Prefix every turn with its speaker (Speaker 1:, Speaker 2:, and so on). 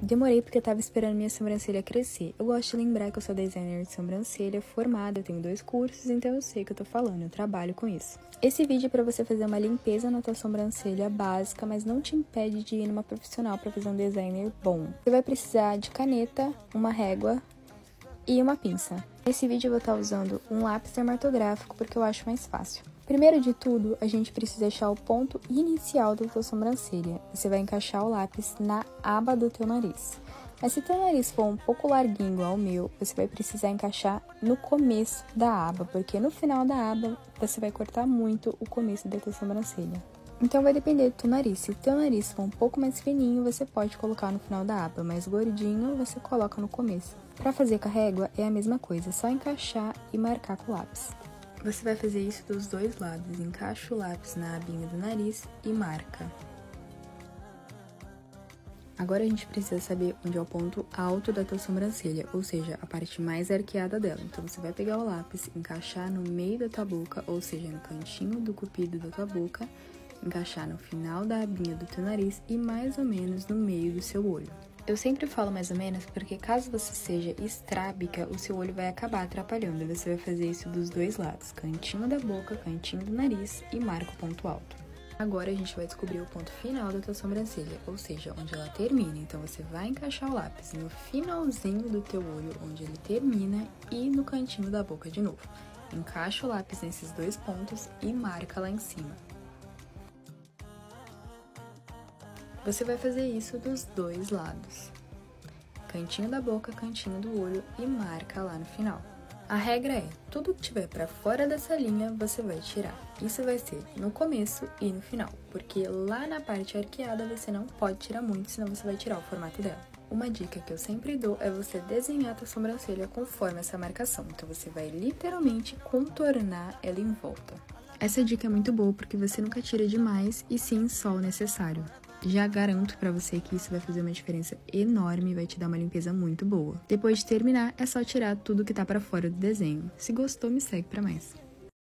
Speaker 1: Demorei porque eu tava esperando minha sobrancelha crescer. Eu gosto de lembrar que eu sou designer de sobrancelha formada, eu tenho dois cursos, então eu sei o que eu tô falando, eu trabalho com isso. Esse vídeo é para você fazer uma limpeza na tua sobrancelha básica, mas não te impede de ir numa profissional para fazer um designer bom. Você vai precisar de caneta, uma régua e uma pinça. Nesse vídeo eu vou estar usando um lápis dermatográfico porque eu acho mais fácil. Primeiro de tudo, a gente precisa achar o ponto inicial da tua sobrancelha. Você vai encaixar o lápis na aba do teu nariz. Mas se teu nariz for um pouco larguinho igual o meu, você vai precisar encaixar no começo da aba, porque no final da aba você vai cortar muito o começo da tua sobrancelha. Então vai depender do teu nariz. Se teu nariz for um pouco mais fininho, você pode colocar no final da aba, mais gordinho você coloca no começo. Para fazer com a régua é a mesma coisa, é só encaixar e marcar com o lápis. Você vai fazer isso dos dois lados, encaixa o lápis na abinha do nariz e marca. Agora a gente precisa saber onde é o ponto alto da tua sobrancelha, ou seja, a parte mais arqueada dela. Então você vai pegar o lápis, encaixar no meio da tua boca, ou seja, no cantinho do cupido da tua boca, encaixar no final da abinha do teu nariz e mais ou menos no meio do seu olho. Eu sempre falo mais ou menos porque caso você seja estrábica, o seu olho vai acabar atrapalhando. Você vai fazer isso dos dois lados, cantinho da boca, cantinho do nariz e marca o ponto alto. Agora a gente vai descobrir o ponto final da tua sobrancelha, ou seja, onde ela termina. Então você vai encaixar o lápis no finalzinho do teu olho, onde ele termina, e no cantinho da boca de novo. Encaixa o lápis nesses dois pontos e marca lá em cima. Você vai fazer isso dos dois lados. Cantinho da boca, cantinho do olho e marca lá no final. A regra é, tudo que tiver para fora dessa linha, você vai tirar. Isso vai ser no começo e no final, porque lá na parte arqueada você não pode tirar muito, senão você vai tirar o formato dela. Uma dica que eu sempre dou é você desenhar a sobrancelha conforme essa marcação. Então você vai literalmente contornar ela em volta. Essa dica é muito boa porque você nunca tira demais e sim só o necessário. Já garanto para você que isso vai fazer uma diferença enorme e vai te dar uma limpeza muito boa. Depois de terminar, é só tirar tudo que tá para fora do desenho. Se gostou, me segue para mais.